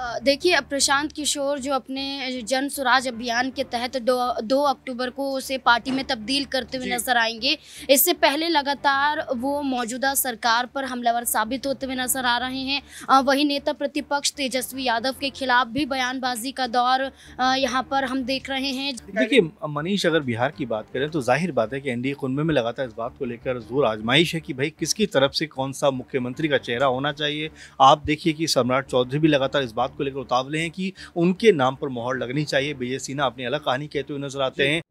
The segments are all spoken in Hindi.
देखिए प्रशांत किशोर जो अपने जन स्वराज अभियान के तहत दो दो अक्टूबर को उसे पार्टी में तब्दील करते हुए नज़र आएँगे। इससे पहले लगातार वो मौजूदा सरकार पर हमलावर साबित होते हुए नज़र आ रहे हैं। वही नेता प्रतिपक्ष तेजस्वी यादव के खिलाफ भी बयानबाजी का दौर यहाँ पर हम देख रहे हैं। देखिए मनीष अगर बिहार की बात करें तो ज़ाहिर बात है कि एनडीए कुनबे में लगातार इस बात को लेकर ज़ोर आजमाइश है कि भाई किसकी तरफ़ से कौन सा मुख्यमंत्री का चेहरा होना चाहिए। आप देखिए कि सम्राट चौधरी भी लगातार इस बात को लेकर उतावले हैं कि उनके नाम पर मोहर लगनी चाहिए। विजय सिन्हा अपनी अलग कहानी कहते हुए नज़र आते हैं।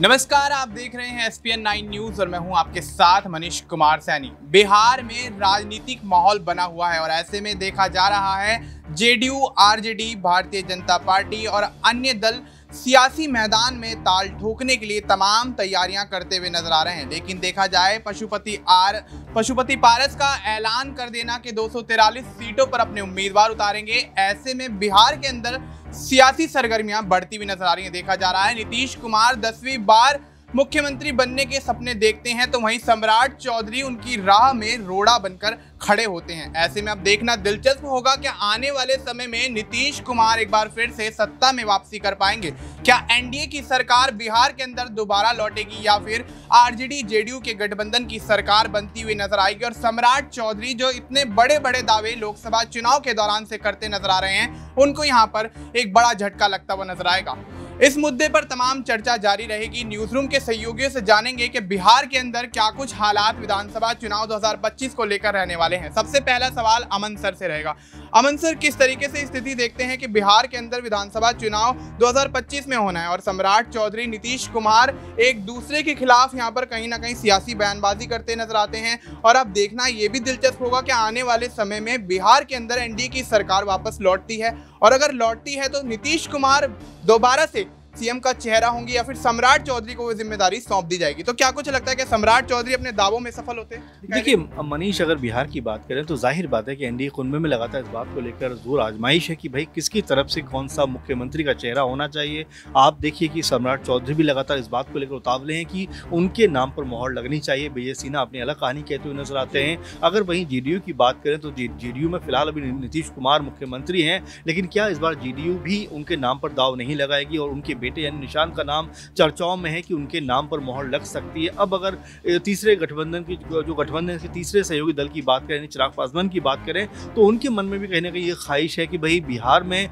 नमस्कार आप देख रहे हैं S P N nine news और मैं हूँ आपके साथ मनीष कुमार सैनी। बिहार में राजनीतिक माहौल बना हुआ है और ऐसे में देखा जा रहा है JDU RJD Bharatiya Janata party और अन्य दल सियासी मैदान में ताल ठोकने के लिए तमाम तैयारियाँ करते हुए नज़र आ रहे हैं। लेकिन देखा जाए, पशुपति आर, पशुपति पारस का ऐलान कर देना कि दो सीटों पर अपने उम्मीदवार उतारेंगे, ऐसे में बिहार के अंदर सियासी सरगर्मियाँ बढ़ती हुई नज़र आ रही हैं। देखा जा रहा है, नीतीश कुमार दसवीं बार मुख्यमंत्री बनने के सपने देखते हैं तो वहीं सम्राट चौधरी उनकी राह में रोड़ा बनकर खड़े होते हैं। ऐसे में अब देखना दिलचस्प होगा कि आने वाले समय में नीतीश कुमार एक बार फिर से सत्ता में वापसी कर पाएँगे। क्या एनडीए की सरकार बिहार के अंदर दोबारा लौटेगी या फिर आरजेडी, जेडीयू के गठबंधन की सरकार बनती हुई नज़र आएगी? और सम्राट चौधरी जो इतने बड़े बड़े दावे लोकसभा चुनाव के दौरान से करते नज़र आ रहे हैं, उनको यहाँ पर एक बड़ा झटका लगता हुआ नज़र आएगा। इस मुद्दे पर तमाम चर्चा जारी रहेगी। न्यूज़ रूम के सहयोगियों से जानेंगे कि बिहार के अंदर क्या कुछ हालात विधानसभा चुनाव 2025 को लेकर रहने वाले हैं। सबसे पहला सवाल अमन सर से रहेगा। अमन सर, किस तरीके से स्थिति देखते हैं कि बिहार के अंदर विधानसभा चुनाव 2025 में होना है? और सम्राट चौधरी नीतीश कुमार एक दूसरे के खिलाफ यहाँ पर कहीं ना कहीं सियासी बयानबाजी करते नज़र आते हैं। और अब देखना ये भी दिलचस्प होगा कि आने वाले समय में बिहार के अंदर एनडीए की सरकार वापस लौटती है। और अगर लौटती है तो नीतीश कुमार दोबारा से सीएम का चेहरा होंगी या फिर सम्राट चौधरी को वो ज़िम्मेदारी सौंप दी जाएगी? तो क्या कुछ लगता है कि सम्राट चौधरी अपने दावों में सफल होते? देखिए मनीष अगर बिहार की बात करें तो ज़ाहिर बात है कि एनडीए कुनबे में लगातार इस बात को लेकर ज़ोर आजमाइश है कि भाई किसकी तरफ़ से कौन सा मुख्यमंत्री का चेहरा होना चाहिए। आप देखिए कि सम्राट चौधरी भी लगातार इस बात को लेकर उतावले हैं कि उनके नाम पर मोहर लगनी चाहिए। विजय सिन्हा अपनी अलग कहानी कहते हुए नज़र आते हैं। अगर वहीं जेडीयू की बात करें तो जेडीयू में फ़िलहाल अभी नीतीश कुमार मुख्यमंत्री हैं, लेकिन क्या इस बार जेडीयू भी उनके नाम पर दाव नहीं लगाएगी और उनके बेटे यानी निशान का नाम चर्चाओं में है कि उनके नाम पर मोहर लग सकती है। अब अगर तीसरे गठबंधन की जो गठबंधन के तीसरे सहयोगी दल की बात करें चिराग पासवान की बात करें तो उनके मन में भी कहीं ना कहीं ये ख्वाहिश है कि भाई बिहार में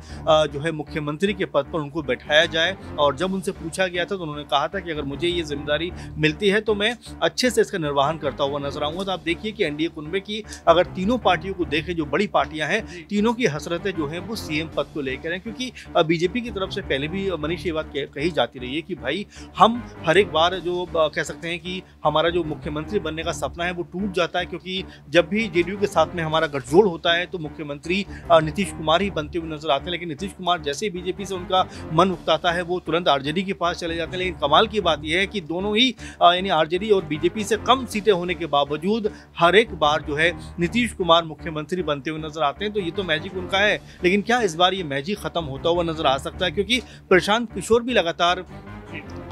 जो है मुख्यमंत्री के पद पर उनको बैठाया जाए। और जब उनसे पूछा गया था तो उन्होंने कहा था कि अगर मुझे ये ज़िम्मेदारी मिलती है तो मैं अच्छे से इसका निर्वहन करता हुआ नज़र आऊँगा। तो आप देखिए कि एनडीए कुनबे की अगर तीनों पार्टियों को देखें जो बड़ी पार्टियाँ हैं तीनों की हसरतें जो है वो सीएम पद को लेकर हैं। क्योंकि बीजेपी की तरफ़ से पहले भी मनीष ये बात कही जाती रही है कि भाई, हम हर एक बार जो कह सकते हैं कि हमारा जो मुख्यमंत्री बनने का सपना है, वो टूट जाता है क्योंकि जब भी जेडीयू के साथ में हमारा गठजोड़ होता है तो मुख्यमंत्री नीतीश कुमार ही बनते हुए नज़र आते हैं। लेकिन नीतीश कुमार जैसे ही बीजेपी से उनका मन उकताता है, वो तुरंत आरजेडी के पास चले जाते हैं। लेकिन कमाल की बात यह है कि दोनों ही यानी आरजेडी और बीजेपी से कम सीटें होने के बावजूद हर एक बार जो है नीतीश कुमार मुख्यमंत्री बनते हुए नज़र आते हैं। तो ये तो मैजिक उनका है, लेकिन क्या इस बार ये मैजिक खत्म होता हुआ नज़र आ सकता है? क्योंकि प्रशांत किशोर भी लगातार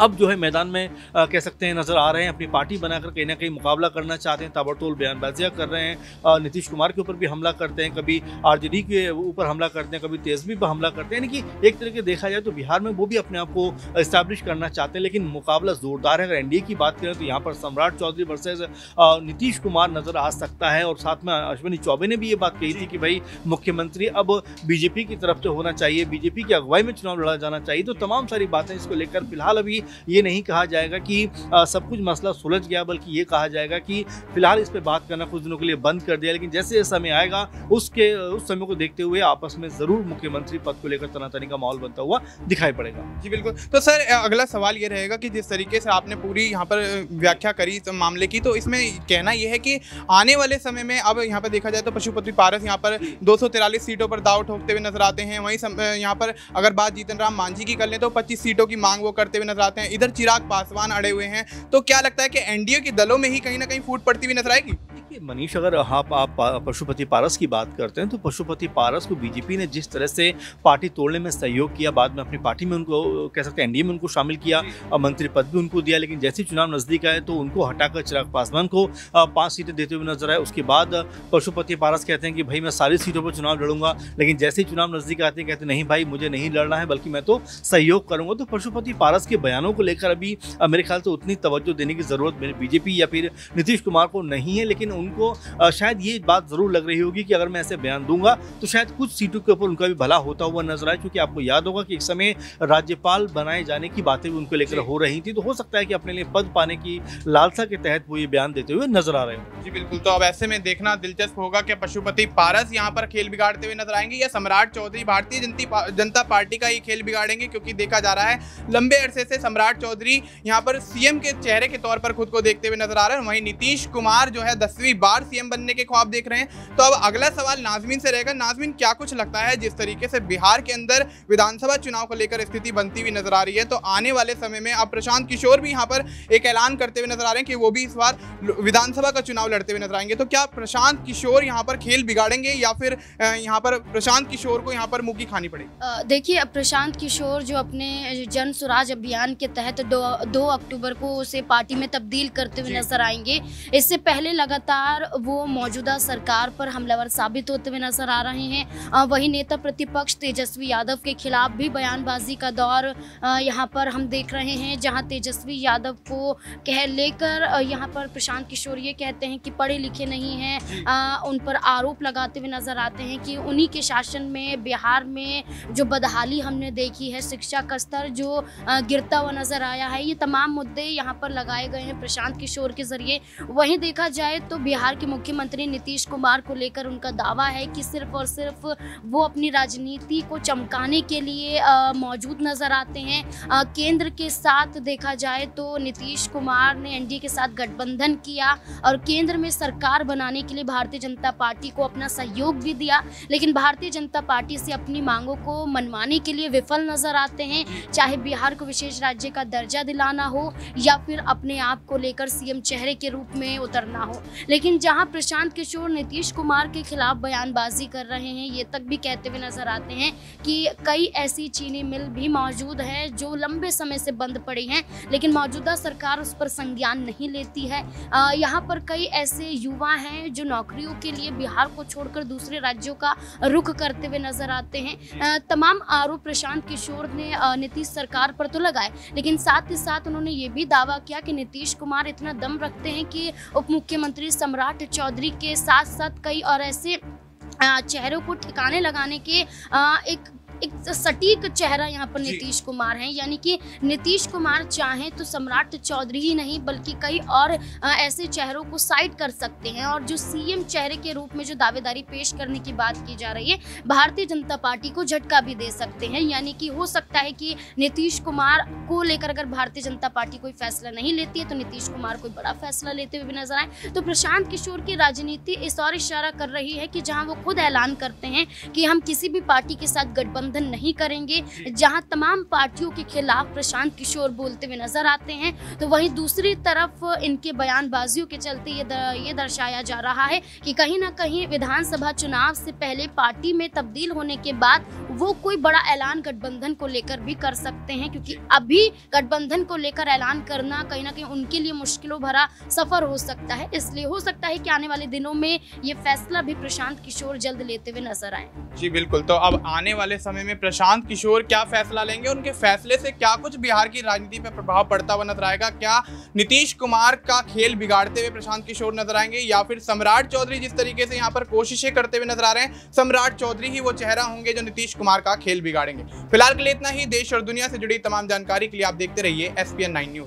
अब जो है मैदान में आ, कह सकते हैं नज़र आ रहे हैं अपनी पार्टी बनाकर कहीं ना कहीं मुकाबला करना चाहते हैं ताबड़तोड़ बयानबाजियाँ कर रहे हैं। नीतीश कुमार के ऊपर भी हमला करते हैं कभी आरजेडी के ऊपर हमला करते हैं कभी तेजवी पर हमला करते हैं। यानी कि एक तरीके देखा जाए तो बिहार में वो भी अपने आप को इस्टेब्लिश करना चाहते हैं लेकिन मुकाबला जोरदार है। अगर एनडीए की बात करें तो यहाँ पर सम्राट चौधरी वर्सेज नीतीश कुमार नज़र आ सकता है। और साथ में अश्विनी चौबे ने भी ये बात कही थी कि भाई मुख्यमंत्री अब बीजेपी की तरफ़ से होना चाहिए बीजेपी की अगुवाई में चुनाव लड़ा जाना चाहिए। तो तमाम सारी बातें इसको लेकर फ़िलहाल अभी ये नहीं कहा जाएगा कि आ, सब कुछ मसला सुलझ गया बल्कि ये कहा जाएगा कि फ़िलहाल इस पर बात करना कुछ दिनों के लिए बंद कर दिया लेकिन जैसे समय आएगा उसके उस समय को देखते हुए आपस में ज़रूर मुख्यमंत्री पद को लेकर तनातनी का माहौल बनता हुआ दिखाई पड़ेगा। जी बिल्कुल। तो सर अगला सवाल ये रहेगा कि जिस तरीके से आपने पूरी यहाँ पर व्याख्या करी मामले की तो इसमें कहना यह है कि आने वाले समय में अब यहाँ पर देखा जाए तो पशुपति पारस यहाँ पर दो सीटों पर दाव ठोकते हुए नज़र आते हैं। वहीं यहाँ पर अगर बात जीतन राम मांझी की कर लें तो पच्चीस सीटों की मांग वो करते हुए नज़र आते हैं। इधर चिराग पासवान अड़े हुए हैं। तो क्या लगता है कि एनडीए के दलों में ही कहीं ना कहीं फूट पड़ती हुई नज़र आएगी? मनीष अगर आप आप पशुपति पारस की बात करते हैं तो पशुपति पारस को बीजेपी ने जिस तरह से पार्टी तोड़ने में सहयोग किया बाद में अपनी पार्टी में उनको कह सकते हैं एनडीए में उनको शामिल किया और मंत्री पद भी उनको दिया लेकिन जैसे चुनाव नज़दीक आए तो उनको हटाकर चिराग पासवान को पाँच सीटें देते हुए नज़र आए। उसके बाद पशुपति पारस कहते हैं कि भाई मैं सारी सीटों पर चुनाव लड़ूँगा लेकिन जैसे ही चुनाव नज़दीक आते हैं कहते नहीं भाई मुझे नहीं लड़ना है बल्कि मैं तो सहयोग करूँगा। तो पशुपति पारस के बयानों को लेकर अभी मेरे ख्याल से उतनी तवज्जो देने की ज़रूरत मेरे बीजेपी या फिर नीतीश कुमार को नहीं है लेकिन उनको शायद ये बात ज़रूर लग रही होगी कि अगर मैं ऐसे बयान दूँगा तो शायद कुछ सीटों के ऊपर उनका भी भला होता हुआ नज़र आए क्योंकि आपको याद होगा कि एक समय राज्यपाल बनाए जाने की बातें भी उनको लेकर हो रही थी तो हो सकता है कि अपने लिए पद पाने की लालसा के तहत वो ये बयान देते हुए नज़र आ रहे हो। जी बिल्कुल। तो अब ऐसे में देखना दिलचस्प होगा कि पशुपति पारस यहाँ पर खेल बिगाड़ते हुए नज़र आएँगे या सम्राट चौधरी भारतीय जनता पार्टी का ही खेल बिगाड़ेंगे क्योंकि देखा जा रहा है लंबे अरसे से सम्राट चौधरी यहाँ पर सीएम के चेहरे के तौर पर खुद को देखते हुए नज़र आ रहे हैं वहीं नीतीश कुमार जो है दसवीं बार सीएम बनने के ख्वाब देख रहे हैं। तो अब अगला सवाल नाजमीन से रहेगा नाजमीन क्या कुछ लगता है जिस तरीके से बिहार के अंदर विधानसभा चुनाव को लेकर स्थिति बनती हुई नज़र आ रही है? तो आने वाले समय में अब प्रशांत किशोर भी यहाँ पर एक ऐलान करते हुए नज़र आ रहे हैं कि वो भी इस बार विधानसभा का चुनाव लड़ते हुए नज़र आएँगे। तो क्या प्रशांत किशोर यहाँ पर खेल बिगाड़ेंगे या फिर यहाँ पर प्रशांत किशोर को यहाँ पर मुखी खानी पड़ेगी? देखिए प्रशांत किशोर जो अपने जन स्वराज अभियान के तहत दो दो अक्टूबर को उसे पार्टी में तब्दील करते हुए नज़र आएँगे। इससे पहले लगातार वो मौजूदा सरकार पर हमलावर साबित होते हुए नज़र आ रहे हैं। वही नेता प्रतिपक्ष तेजस्वी यादव के खिलाफ भी बयानबाजी का दौर यहाँ पर हम देख रहे हैं जहाँ तेजस्वी यादव को कह लेकर यहाँ पर प्रशांत किशोर ये कहते हैं कि पढ़े लिखे नहीं हैं। उन पर आरोप लगाते हुए नज़र आते हैं कि उन्हीं के शासन में बिहार में जो बदहाली हमने देखी है शिक्षा का स्तर जो गिरता हुआ नज़र आया है ये तमाम मुद्दे यहाँ पर लगाए गए हैं प्रशांत किशोर के ज़रिए। वहीं देखा जाए तो बिहार के मुख्यमंत्री नीतीश कुमार को लेकर उनका दावा है कि सिर्फ़ और सिर्फ़ वो अपनी राजनीति को चमकाने के लिए मौजूद नज़र आते हैं। केंद्र के साथ देखा जाए तो नीतीश कुमार ने एनडीए के साथ गठबंधन किया और केंद्र में सरकार बनाने के लिए भारतीय जनता पार्टी को अपना सहयोग भी दिया। लेकिन भारतीय जनता पार्टी से अपनी मांगों को मनवाने के लिए विफल नज़र आते हैं। चाहे बिहार को विशेष राज्य का दर्जा दिलाना हो या फिर अपने आप को लेकर सीएम चेहरे के रूप में उतरना हो। लेकिन जहाँ प्रशांत किशोर नीतीश कुमार के खिलाफ बयानबाजी कर रहे हैं, ये तक भी कहते हुए नज़र आते हैं कि कई ऐसी चीनी मिल भी मौजूद है जो लंबे समय से बंद पड़ी हैं, लेकिन मौजूदा सरकार उस पर संज्ञान नहीं लेती है। यहाँ पर कई ऐसे युवा हैं जो नौकरियों के लिए बिहार को छोड़कर दूसरे राज्यों का रुख करते हुए नज़र आते हैं। तमाम आरोप प्रशांत किशोर ने नीतीश सरकार पर तो लगाए, लेकिन साथ ही साथ उन्होंने ये भी दावा किया कि नीतीश कुमार इतना दम रखते हैं कि उप मुख्यमंत्री सम्राट चौधरी के साथ साथ कई और ऐसे चेहरों को ठिकाने लगाने के एक एक सटीक चेहरा यहाँ पर नीतीश कुमार हैं यानी कि नीतीश कुमार चाहें तो सम्राट चौधरी ही नहीं बल्कि कई और ऐसे चेहरों को साइड कर सकते हैं और जो सीएम चेहरे के रूप में जो दावेदारी पेश करने की बात की जा रही है भारतीय जनता पार्टी को झटका भी दे सकते हैं। यानी कि हो सकता है कि नीतीश कुमार को लेकर अगर भारतीय जनता पार्टी कोई फैसला नहीं लेती है तो नीतीश कुमार कोई बड़ा फैसला लेते हुए भी नज़र आए। तो प्रशांत किशोर की राजनीति इस और इशारा कर रही है कि जहाँ वो खुद ऐलान करते हैं कि हम किसी भी पार्टी के साथ गठबंधन गठबंधन नहीं करेंगे। जहाँ तमाम पार्टियों के खिलाफ प्रशांत किशोर बोलते हुए नज़र आते हैं तो वहीं दूसरी तरफ़ इनके बयानबाजियों के चलते ये दर, ये दर्शाया जा रहा है कि कहीं ना कहीं विधानसभा चुनाव से पहले पार्टी में तब्दील होने के बाद वो कोई बड़ा ऐलान गठबंधन को लेकर भी कर सकते हैं क्योंकि अभी गठबंधन को लेकर ऐलान करना कहीं ना कहीं उनके लिए मुश्किलों भरा सफ़र हो सकता है। इसलिए हो सकता है कि आने वाले दिनों में ये फैसला भी प्रशांत किशोर जल्द लेते हुए नज़र आए। जी बिल्कुल। तो अब आने वाले समय में प्रशांत किशोर क्या फैसला लेंगे? उनके फैसले से क्या कुछ बिहार की राजनीति पर प्रभाव पड़ता हुआ नज़र आएगा? क्या नीतीश कुमार का खेल बिगाड़ते हुए प्रशांत किशोर नज़र आएँगे? या फिर सम्राट चौधरी जिस तरीके से यहाँ पर कोशिशें करते हुए नज़र आ रहे हैं, सम्राट चौधरी ही वो चेहरा होंगे जो नीतीश कुमार का खेल बिगाड़ेंगे। फ़िलहाल के लिए इतना ही। देश और दुनिया से जुड़ी तमाम जानकारी के लिए आप देखते रहिए एस पी न्यूज़